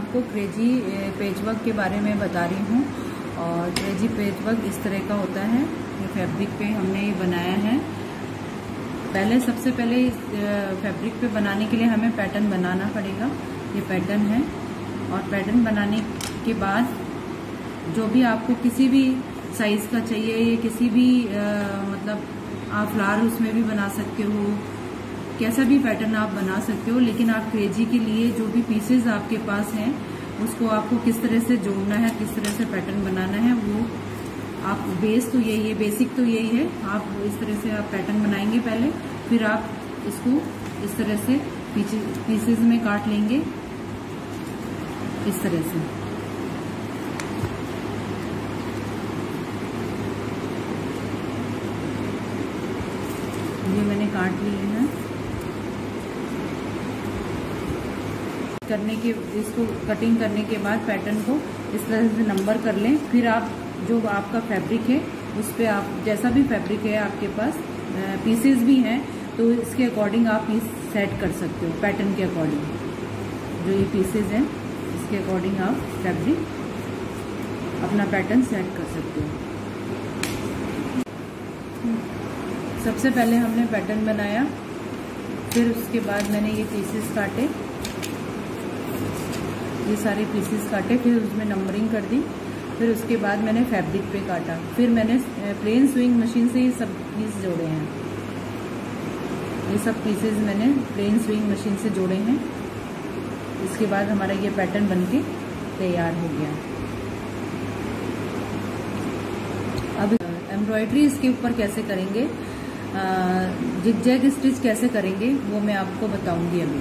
आपको क्रेजी पेजवर्क के बारे में बता रही हूँ। और क्रेजी पेजवर्क इस तरह का होता है ये फैब्रिक पे हमने ये बनाया है। पहले सबसे पहले फैब्रिक पे बनाने के लिए हमें पैटर्न बनाना पड़ेगा। ये पैटर्न है। और पैटर्न बनाने के बाद जो भी आपको किसी भी साइज़ का चाहिए या किसी भी आ, मतलब आप फ्लावर उसमें भी बना सकते हो। कैसा भी पैटर्न आप बना सकते हो, लेकिन आप क्रेजी के लिए जो भी पीसेज आपके पास हैं, उसको आपको किस तरह से जोड़ना है, किस तरह से पैटर्न बनाना है, वो आप बेस तो यही है बेसिक तो यही है। आप इस तरह से आप पैटर्न बनाएँगे पहले, फिर आप इसको इस तरह से पीसेज में काट लेंगे। इस तरह से। ये मैंने काट लिए हैं। करने के, इसको कटिंग करने के बाद पैटर्न को इस तरह से नंबर कर लें। फिर आप, जो आपका फैब्रिक है, उस पर आप, जैसा भी फैब्रिक है आपके पास पीसेस भी हैं तो इसके अकॉर्डिंग आप पीस सेट कर सकते हो पैटर्न के अकॉर्डिंग जो ये पीसेज हैं, इसके अकॉर्डिंग आप फैब्रिक अपना पैटर्न सेट कर सकते हो। सबसे पहले हमने पैटर्न बनाया, फिर उसके बाद मैंने ये पीसेस काटे। ये सारे पीसेस काटे, फिर उसमें नंबरिंग कर दी, फिर उसके बाद मैंने फैब्रिक पे काटा। फिर मैंने प्लेन स्विंग मशीन से ये सब पीस जोड़े हैं। ये सब पीसेस मैंने प्लेन स्विंग मशीन से जोड़े हैं। इसके बाद हमारा ये पैटर्न बनके तैयार हो गया। अब एम्ब्रॉयडरी इसके ऊपर कैसे करेंगे? जिग जैग स्टिच कैसे करेंगे, वो मैं आपको बताऊँगी अभी।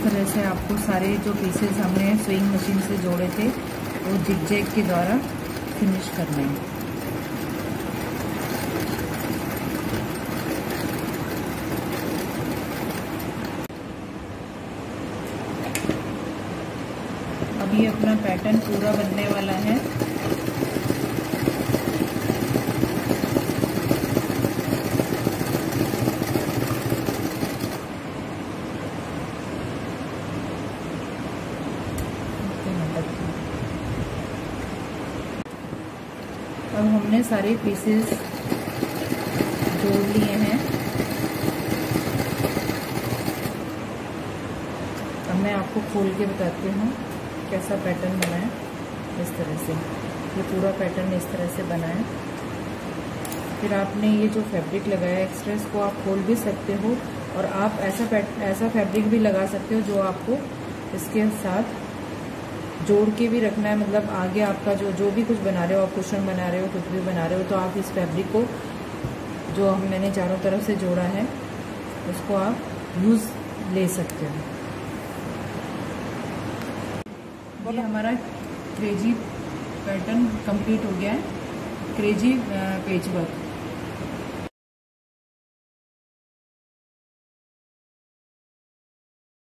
तरह से आपको सारे जो पीसेस हमने स्विंग मशीन से जोड़े थे, वो जिग जैग के द्वारा फिनिश करने हैं ये अपना पैटर्न पूरा बनने वाला है। अब हमने सारे पीसेस जोड़ लिए हैं। अब मैं आपको खोल के बताती हूँ कैसा पैटर्न बना है इस तरह से। ये पूरा पैटर्न इस तरह से बना है। फिर आपने ये जो फैब्रिक लगाया एक्स्ट्रा इसको आप खोल भी सकते हो और आप ऐसा ऐसा फैब्रिक भी लगा सकते हो जो आपको इसके साथ जोड़ के भी रखना है। मतलब आगे आपका जो जो भी कुछ बना रहे हो, आप कुशन बना रहे हो, कुछ भी बना रहे हो तो आप इस फैब्रिक को जो हम मैंने चारों तरफ़ से जोड़ा है, उसको आप यूज़ ले सकते हो। ये हमारा क्रेजी पैटर्न कंप्लीट हो गया है। Crazy page work